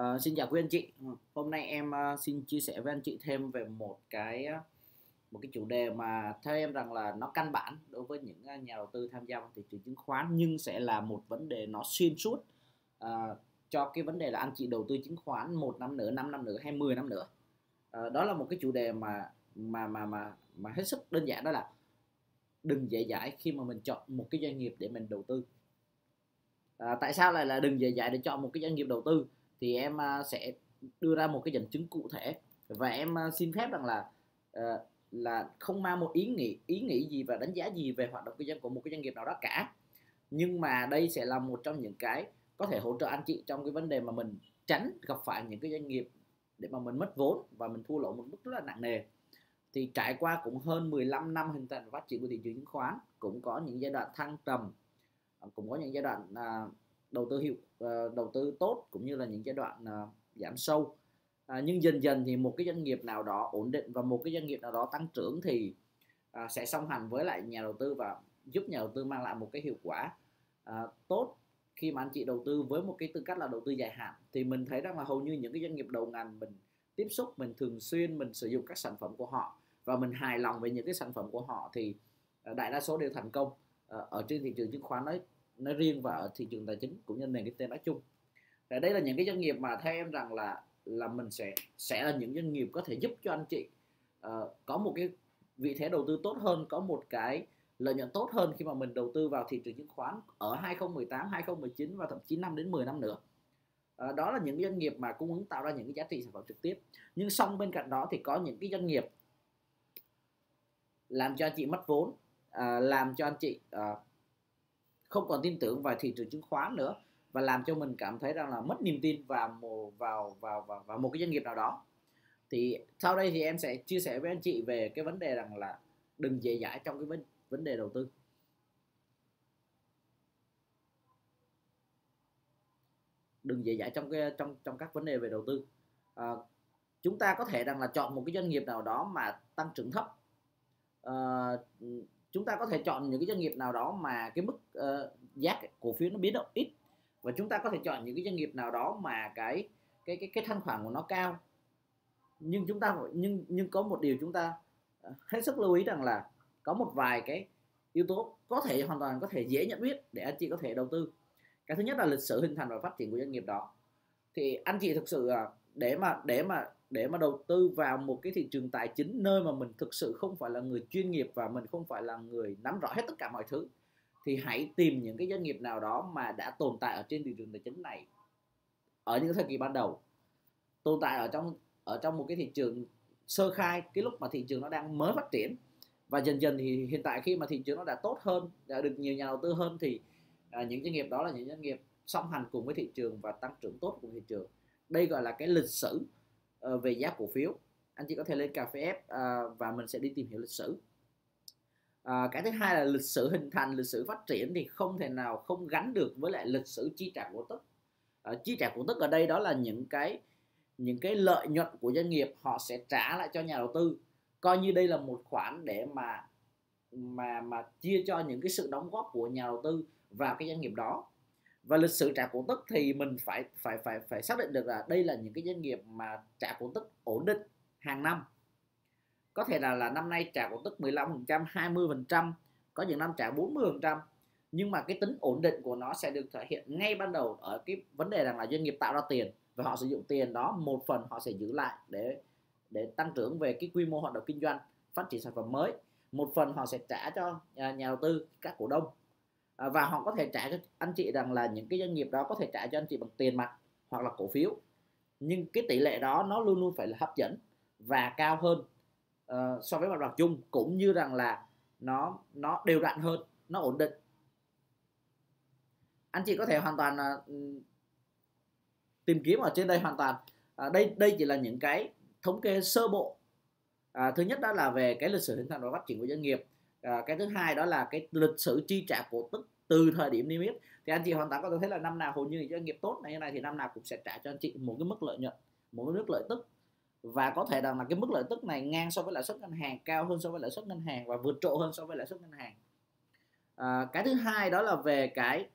Ờ, xin chào quý anh chị. Ừ, hôm nay em uh, xin chia sẻ với anh chị thêm về một cái ờ, một cái chủ đề mà theo em rằng là nó căn bản đối với những nhà đầu tư tham gia vào thị trường chứng khoán nhưng sẽ là một vấn đề nó xuyên suốt uh, cho cái vấn đề là anh chị đầu tư chứng khoán một năm nữa, 5 năm nữa hay 10 năm nữa. Uh, đó là một cái chủ đề mà mà mà mà mà hết sức đơn giản đó là đừng dễ dãi khi mà mình chọn một cái doanh nghiệp để mình đầu tư. À, tại sao lại là đừng dễ dãi để chọn một cái doanh nghiệp đầu tư? Thì em à, sẽ đưa ra một cái dẫn chứng cụ thể. Và em à, xin phép rằng là uh, là không mang một ý nghĩ ý nghĩ gì và đánh giá gì về hoạt động kinh doanh của một cái doanh nghiệp nào đó cả. Nhưng mà đây sẽ là một trong những cái có thể hỗ trợ anh chị trong cái vấn đề mà mình tránh gặp phải những cái doanh nghiệp để mà mình mất vốn và mình thua lỗ một mức rất là nặng nề. Thì trải qua cũng hơn 15 năm hình thành và phát triển của thị trường chứng khoán cũng có những giai đoạn thăng trầm cũng có những giai đoạn à, đầu tư hiệu uh, đầu tư tốt cũng như là những giai đoạn uh, giảm sâu. À, nhưng dần dần thì một cái doanh nghiệp nào đó ổn định và một cái doanh nghiệp nào đó tăng trưởng thì à, sẽ song hành với lại nhà đầu tư và giúp nhà đầu tư mang lại một cái hiệu quả à, tốt. Khi mà anh chị đầu tư với một cái tư cách là đầu tư dài hạn thì mình thấy rằng là hầu như những cái doanh nghiệp đầu ngành mình tiếp xúc mình thường xuyên mình sử dụng các sản phẩm của họ và mình hài lòng về những cái sản phẩm của họ thì à, đại đa số đều thành công. Ờ, ở trên thị trường chứng khoán nói nói riêng và ở thị trường tài chính cũng như nền kinh tế nói chung và đây là những cái doanh nghiệp mà theo em rằng là là mình sẽ sẽ là những doanh nghiệp có thể giúp cho anh chị uh, có một cái vị thế đầu tư tốt hơn có một cái lợi nhuận tốt hơn khi mà mình đầu tư vào thị trường chứng khoán ở 2018, 2019 và thậm chí 5 đến 10 năm nữa. À, đó là những doanh nghiệp mà cung ứng tạo ra những cái giá trị sản phẩm trực tiếp. Nhưng song bên cạnh đó thì có những cái doanh nghiệp làm cho anh chị mất vốn, à, làm cho anh chị à, không còn tin tưởng vào thị trường chứng khoán nữa và làm cho mình cảm thấy rằng là mất niềm tin vào một vào vào vào, vào một cái doanh nghiệp nào đó. Thì sau đây thì em sẽ chia sẻ với anh chị về cái vấn đề rằng là đừng dễ dãi trong cái vấn vấn đề đầu tư. Đừng dễ dãi trong cái trong trong các vấn đề về đầu tư. À, chúng ta có thể rằng là chọn một cái doanh nghiệp nào đó mà tăng trưởng thấp. À, chúng ta có thể chọn những cái doanh nghiệp nào đó mà cái mức uh, giá cổ phiếu nó biến động ít. Và chúng ta có thể chọn những cái doanh nghiệp nào đó mà cái cái cái cái thanh khoản của nó cao. Nhưng chúng ta nhưng nhưng có một điều chúng ta ờ, hết sức lưu ý rằng là có một vài cái yếu tố có thể hoàn toàn có thể dễ nhận biết để anh chị có thể đầu tư. Cái thứ nhất là lịch sử hình thành và phát triển của doanh nghiệp đó. Thì anh chị thực sự ờ, để mà để mà để mà đầu tư vào một cái thị trường tài chính nơi mà mình thực sự không phải là người chuyên nghiệp và mình không phải là người nắm rõ hết tất cả mọi thứ thì hãy tìm những cái doanh nghiệp nào đó mà đã tồn tại ở trên thị trường tài chính này ở những thời kỳ ban đầu tồn tại ở trong ở trong một cái thị trường sơ khai cái lúc mà thị trường nó đang mới phát triển. Và dần dần thì hiện tại khi mà thị trường nó đã tốt hơn đã được nhiều nhà đầu tư hơn thì à, những doanh nghiệp đó là những doanh nghiệp song hành cùng với thị trường và tăng trưởng tốt cùng thị trường. Đây gọi là cái lịch sử uh, về giá cổ phiếu. Anh chị có thể lên cà phê F uh, ờ, và mình sẽ đi tìm hiểu lịch sử. À, cái thứ hai là lịch sử hình thành lịch sử phát triển thì không thể nào không gắn được với lại lịch sử chi trả cổ tức. À, chi trả cổ tức ở đây đó là những cái những cái lợi nhuận của doanh nghiệp họ sẽ trả lại cho nhà đầu tư. Coi như đây là một khoản để mà mà mà chia cho những cái sự đóng góp của nhà đầu tư vào cái doanh nghiệp đó và lịch sử trả cổ tức thì mình phải phải phải phải xác định được là đây là những cái doanh nghiệp mà trả cổ tức ổn định hàng năm. Có thể là là năm nay trả cổ tức 15% 20% có những năm trả 40% nhưng mà cái tính ổn định của nó sẽ được thể hiện ngay ban đầu ở cái vấn đề rằng là doanh nghiệp tạo ra tiền và họ sử dụng tiền đó một phần họ sẽ giữ lại để để tăng trưởng về cái quy mô hoạt động kinh doanh phát triển sản phẩm mới. Một phần họ sẽ trả cho à, nhà, đầu tư các cổ đông. À, và họ có thể trả cho anh chị rằng là những cái doanh nghiệp đó có thể trả cho anh chị bằng tiền mặt hoặc là cổ phiếu. Nhưng cái tỷ lệ đó nó luôn luôn phải là hấp dẫn và cao hơn uh, so với mặt bằng chung cũng như rằng là nó nó đều đặn hơn nó ổn định. Anh chị có thể hoàn toàn uh, tìm kiếm ở trên đây hoàn toàn. Uh, đây đây chỉ là những cái thống kê sơ bộ. Uh, thứ nhất đó là về cái lịch sử hình thành và phát triển của doanh nghiệp à, cái thứ hai đó là cái lịch sử chi trả cổ tức từ thời điểm niêm yết. Thì anh chị hoàn toàn có thể thấy là năm nào hầu như doanh nghiệp tốt này như này thì năm nào cũng sẽ trả cho anh chị một cái mức lợi nhuận một cái mức lợi tức. Và có thể rằng là cái mức lợi tức này ngang so với lãi suất ngân hàng cao hơn so với lãi suất ngân hàng và vượt trội hơn so với lãi suất ngân hàng. À, cái thứ hai đó là về cái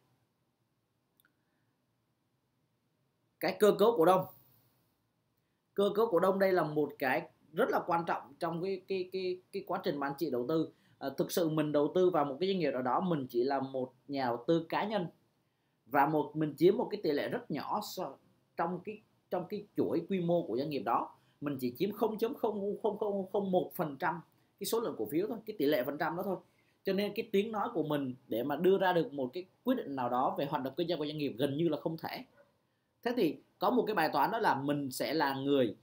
cái cơ cấu cổ đông. Cơ cấu cổ đông đây là một cái rất là quan trọng trong cái cái cái cái quá trình mà anh chị đầu tư à, thực sự mình đầu tư vào một cái doanh nghiệp nào đó mình chỉ là một nhà đầu tư cá nhân. Và một mình chiếm một cái tỷ lệ rất nhỏ trong cái trong cái chuỗi quy mô của doanh nghiệp đó. Mình chỉ chiếm 0.0001 phần trăm cái số lượng cổ phiếu thôi cái tỷ lệ phần trăm đó thôi. Cho nên cái tiếng nói của mình để mà đưa ra được một cái quyết định nào đó về hoạt động kinh doanh của doanh nghiệp gần như là không thể. Thế thì có một cái bài toán đó là mình sẽ là người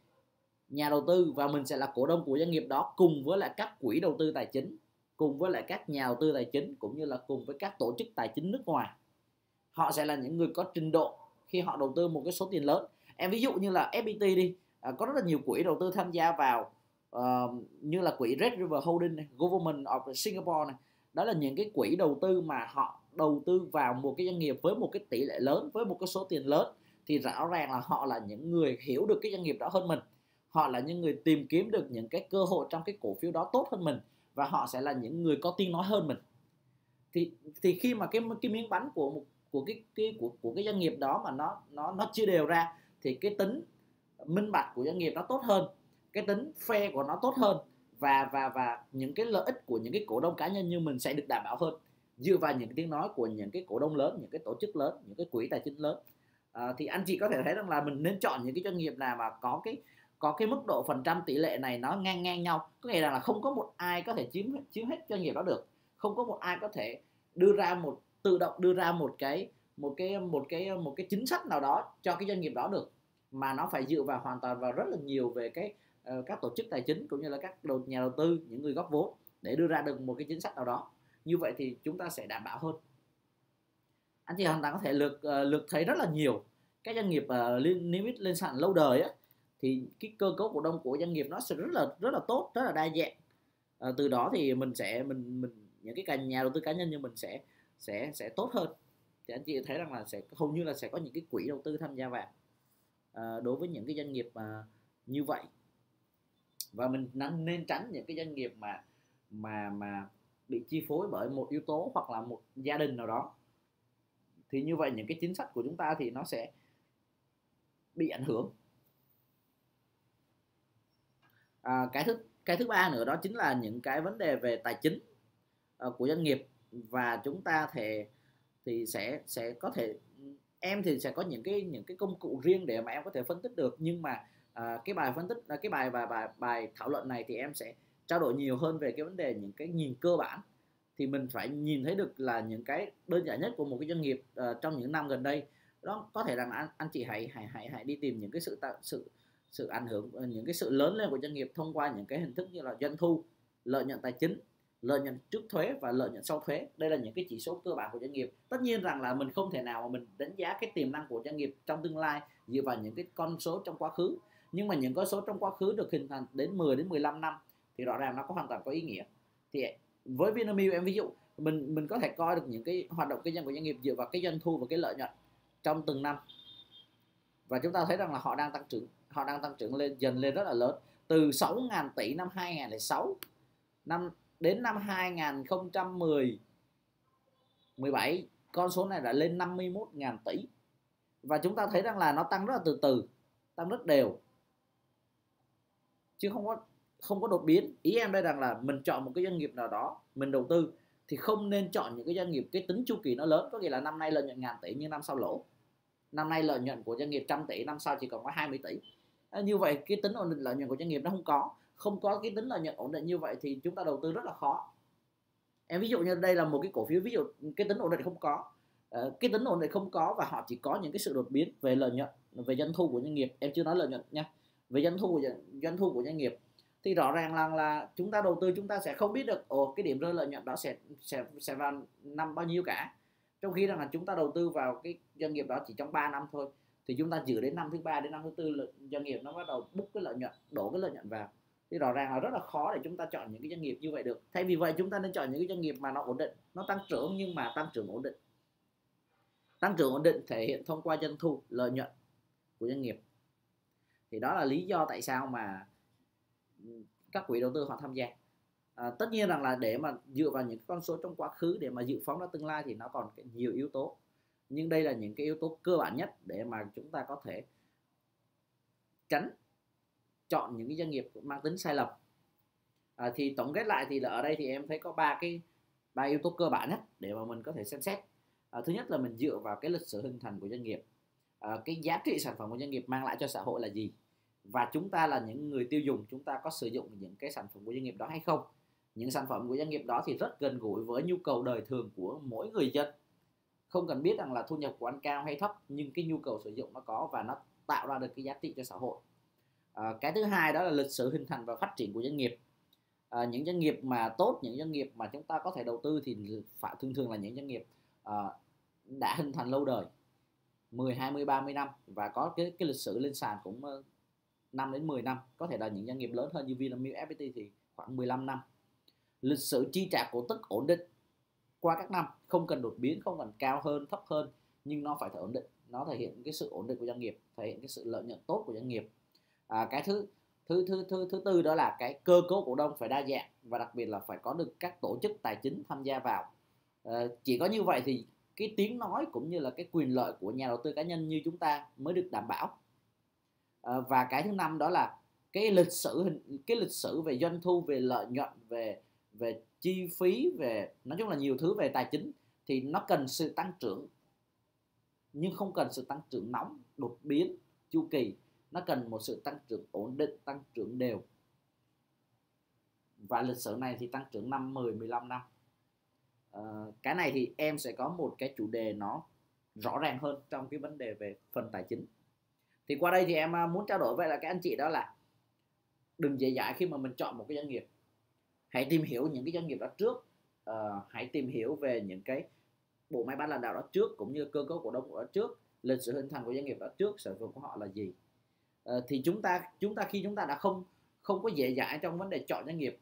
nhà đầu tư và mình sẽ là cổ đông của doanh nghiệp đó cùng với lại các quỹ đầu tư tài chính cùng với lại các nhà đầu tư tài chính cũng như là cùng với các tổ chức tài chính nước ngoài. Họ sẽ là những người có trình độ khi họ đầu tư một cái số tiền lớn. Em ví dụ như là FPT đi à, có rất là nhiều quỹ đầu tư tham gia vào uh, như là quỹ Red River Holding này, Government of Singapore này. Đó là những cái quỹ đầu tư mà họ đầu tư vào một cái doanh nghiệp với một cái tỷ lệ lớn với một cái số tiền lớn thì rõ ràng là họ là những người hiểu được cái doanh nghiệp đó hơn mình. Họ là những người tìm kiếm được những cái cơ hội trong cái cổ phiếu đó tốt hơn mình và họ sẽ là những người có tiếng nói hơn mình. Thì thì khi mà cái cái miếng bánh của một của cái cái của của cái doanh nghiệp đó mà nó nó nó chia đều ra thì cái tính minh bạch của doanh nghiệp nó tốt hơn cái tính fair của nó tốt hơn và và và những cái lợi ích của những cái cổ đông cá nhân như mình sẽ được đảm bảo hơn. Dựa vào những cái tiếng nói của những cái cổ đông lớn những cái tổ chức lớn những cái quỹ tài chính lớn. À, thì anh chị có thể thấy rằng là mình nên chọn những cái doanh nghiệp nào mà có cái có cái mức độ phần trăm tỷ lệ này nó ngang ngang nhau. Có nghĩa là không có một ai có thể chiếm chiếm hết doanh nghiệp đó được. Không có một ai có thể đưa ra một tự động đưa ra một cái một cái một cái một cái chính sách nào đó cho cái doanh nghiệp đó được. Mà nó phải dựa vào hoàn toàn vào rất là nhiều về cái uh, các tổ chức tài chính cũng như là các đầu, nhà đầu tư những người góp vốn để đưa ra được một cái chính sách nào đó. Như vậy thì chúng ta sẽ đảm bảo hơn. Anh chị hoàn toàn có thể lược uh, lược thấy rất là nhiều. Các doanh nghiệp ờ, uh, liên niêm yết lên sàn lâu đời á thì cái cơ cấu cổ đông của doanh nghiệp nó sẽ rất là rất là tốt rất là đa dạng. À, từ đó thì mình sẽ mình mình những cái nhà đầu tư cá nhân như mình sẽ sẽ sẽ tốt hơn. Thì anh chị thấy rằng là sẽ hầu như là sẽ có những cái quỹ đầu tư tham gia vào à, đối với những cái doanh nghiệp mà như vậy. Và mình nên tránh những cái doanh nghiệp mà mà mà bị chi phối bởi một yếu tố hoặc là một gia đình nào đó. Thì như vậy những cái chính sách của chúng ta thì nó sẽ bị ảnh hưởng à, cái thứ cái thứ ba nữa đó chính là những cái vấn đề về tài chính uh, của doanh nghiệp. Và chúng ta thì thì sẽ sẽ có thể em thì sẽ có những cái những cái công cụ riêng để mà em có thể phân tích được. Nhưng mà à, cái bài phân tích cái bài và bài bài thảo luận này thì em sẽ trao đổi nhiều hơn về cái vấn đề những cái nhìn cơ bản. Thì mình phải nhìn thấy được là những cái đơn giản nhất của một cái doanh nghiệp uh, trong những năm gần đây. Đó có thể rằng anh anh chị hãy hãy hãy hãy đi tìm những cái sự tạo sự sự ảnh hưởng ờ, những cái sự lớn lên của doanh nghiệp thông qua những cái hình thức như là doanh thu, lợi nhuận tài chính, lợi nhuận trước thuế và lợi nhuận sau thuế. Đây là những cái chỉ số cơ bản của doanh nghiệp. Tất nhiên rằng là mình không thể nào mà mình đánh giá cái tiềm năng của doanh nghiệp trong tương lai dựa vào những cái con số trong quá khứ. Nhưng mà những con số trong quá khứ được hình thành đến 10 đến 15 năm thì rõ ràng nó có hoàn toàn có ý nghĩa. Thì với Vinamilk em ví dụ, mình mình có thể coi được những cái hoạt động kinh doanh của doanh nghiệp dựa vào cái doanh thu và cái lợi nhuận trong từng năm. Và chúng ta thấy rằng là họ đang tăng trưởng họ đang tăng trưởng lên, dần lên rất là lớn. Từ 6.000 tỷ năm 2006 năm đến năm 2010 17 con số này đã lên 51.000 tỷ. Và chúng ta thấy rằng là nó tăng rất là từ từ, tăng rất đều. Chứ không có không có đột biến. Ý em đây rằng là mình chọn một cái doanh nghiệp nào đó, mình đầu tư, thì không nên chọn những cái doanh nghiệp, cái tính chu kỳ nó lớn. Có nghĩa là năm nay lợi nhuận ngàn tỷ nhưng năm sau lỗ. Năm nay lợi nhuận của doanh nghiệp trăm tỷ, năm sau chỉ còn có 20 tỷ à, như vậy cái tính ổn định lợi nhuận của doanh nghiệp nó không có. Không có cái tính lợi nhuận ổn định như vậy thì chúng ta đầu tư rất là khó. Em ví dụ như đây là một cái cổ phiếu ví dụ cái tính ổn định không có. Ờ, cái tính ổn định không có và họ chỉ có những cái sự đột biến về lợi nhuận về doanh thu của doanh nghiệp. Em chưa nói lợi nhuận nha. Về doanh thu của doanh thu của doanh nghiệp. Thì rõ ràng là là chúng ta đầu tư chúng ta sẽ không biết được ồ cái điểm rơi lợi nhuận đó sẽ sẽ sẽ vào năm bao nhiêu cả. Trong khi rằng là chúng ta đầu tư vào cái doanh nghiệp đó chỉ trong 3 năm thôi thì chúng ta giữ đến năm thứ ba đến năm thứ tư là doanh nghiệp nó bắt đầu bút cái lợi nhuận đổ cái lợi nhuận vào. Thì rõ ràng là rất là khó để chúng ta chọn những cái doanh nghiệp như vậy được. Thay vì vậy chúng ta nên chọn những cái doanh nghiệp mà nó ổn định nó tăng trưởng nhưng mà tăng trưởng ổn định. Tăng trưởng ổn định thể hiện thông qua doanh thu lợi nhuận của doanh nghiệp. Thì đó là lý do tại sao mà các quỹ đầu tư họ tham gia. À, tất nhiên rằng là để mà dựa vào những con số trong quá khứ để mà dự phóng ra tương lai thì nó còn nhiều yếu tố nhưng đây là những cái yếu tố cơ bản nhất để mà chúng ta có thể tránh chọn những cái doanh nghiệp mang tính sai lầm. À, thì tổng kết lại thì là ở đây thì em thấy có ba cái ba yếu tố cơ bản nhất để mà mình có thể xem xét. À, thứ nhất là mình dựa vào cái lịch sử hình thành của doanh nghiệp. À, cái giá trị sản phẩm của doanh nghiệp mang lại cho xã hội là gì? Và chúng ta là những người tiêu dùng chúng ta có sử dụng những cái sản phẩm của doanh nghiệp đó hay không? Những sản phẩm của doanh nghiệp đó thì rất gần gũi với nhu cầu đời thường của mỗi người dân không cần biết rằng là thu nhập của anh cao hay thấp nhưng cái nhu cầu sử dụng nó có và nó tạo ra được cái giá trị cho xã hội. À, cái thứ hai đó là lịch sử hình thành và phát triển của doanh nghiệp. À, những doanh nghiệp mà tốt những doanh nghiệp mà chúng ta có thể đầu tư thì phải thường thường là những doanh nghiệp à, đã hình thành lâu đời 10 20 30 năm và có cái cái lịch sử lên sàn cũng ờ, 5 đến 10 năm. Có thể là những doanh nghiệp lớn hơn như Vinamilk FPT thì khoảng 15 năm. Lịch sử chi trả cổ tức ổn định qua các năm không cần đột biến không cần cao hơn thấp hơn nhưng nó phải thể ổn định. Nó thể hiện cái sự ổn định của doanh nghiệp thể hiện cái sự lợi nhuận tốt của doanh nghiệp. À, cái thứ thứ thứ thứ thứ tư đó là cái cơ cấu cổ đông phải đa dạng và đặc biệt là phải có được các tổ chức tài chính tham gia vào. À, chỉ có như vậy thì cái tiếng nói cũng như là cái quyền lợi của nhà đầu tư cá nhân như chúng ta mới được đảm bảo. À, và cái thứ năm đó là cái lịch sử cái lịch sử về doanh thu về lợi nhuận về về chi phí về nói chung là nhiều thứ về tài chính thì nó cần sự tăng trưởng. Nhưng không cần sự tăng trưởng nóng đột biến chu kỳ. Nó cần một sự tăng trưởng ổn định tăng trưởng đều. Và lịch sử này thì tăng trưởng năm 10 15 năm. À, cái này thì em sẽ có một cái chủ đề nó rõ ràng hơn trong cái vấn đề về phần tài chính. Thì qua đây thì em à, muốn trao đổi với là các anh chị đó là đừng dễ dãi khi mà mình chọn một cái doanh nghiệp hãy tìm hiểu những cái doanh nghiệp đó trước. Uh, hãy tìm hiểu về những cái bộ máy ban lãnh đạo đó trước cũng như cơ cấu cổ đông của đó trước lịch sử hình thành của doanh nghiệp đó trước sản phẩm của họ là gì. Uh, thì chúng ta chúng ta khi chúng ta đã không không có dễ dãi trong vấn đề chọn doanh nghiệp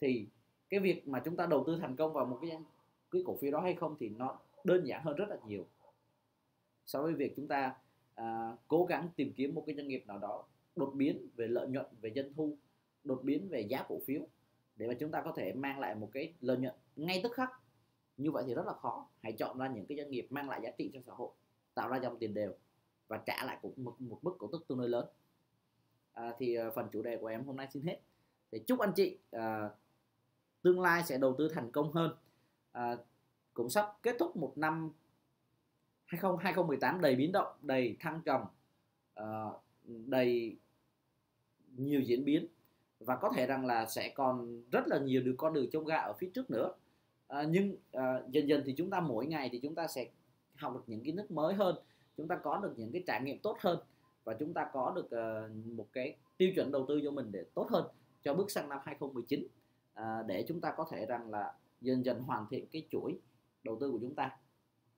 thì cái việc mà chúng ta đầu tư thành công vào một cái cái cổ phiếu đó hay không thì nó đơn giản hơn rất là nhiều. So với việc chúng ta uh, cố gắng tìm kiếm một cái doanh nghiệp nào đó đột biến về lợi nhuận về doanh thu đột biến về giá cổ phiếu để mà chúng ta có thể mang lại một cái lợi nhuận ngay tức khắc. Như vậy thì rất là khó. Hãy chọn ra những cái doanh nghiệp mang lại giá trị cho xã hội tạo ra dòng tiền đều và trả lại cũng một, một mức cổ tức tương đối lớn. À, thì à, phần chủ đề của em hôm nay xin hết. Thì chúc anh chị à, tương lai sẽ đầu tư thành công hơn. À, cũng sắp kết thúc một năm 20 2018 đầy biến động đầy thăng trầm à, đầy nhiều diễn biến và có thể rằng là sẽ còn rất là nhiều được con đường trông gai ở phía trước nữa. À, nhưng à, dần dần thì chúng ta mỗi ngày thì chúng ta sẽ học được những kiến thức mới hơn. Chúng ta có được những cái trải nghiệm tốt hơn. Và chúng ta có được uh, một cái tiêu chuẩn đầu tư cho mình để tốt hơn cho bước sang năm 2019 à, để chúng ta có thể rằng là dần dần hoàn thiện cái chuỗi đầu tư của chúng ta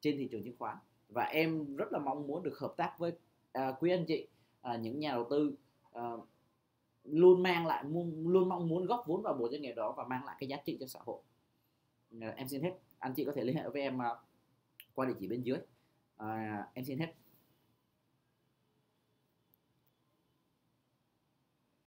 trên thị trường chứng khoán. Và em rất là mong muốn được hợp tác với à, quý anh chị à, những nhà đầu tư à, luôn mang lại luôn mong muốn góp vốn vào một doanh nghiệp đó và mang lại cái giá trị cho xã hội. Em xin hết anh chị có thể liên hệ với em à, qua địa chỉ bên dưới. À, em xin hết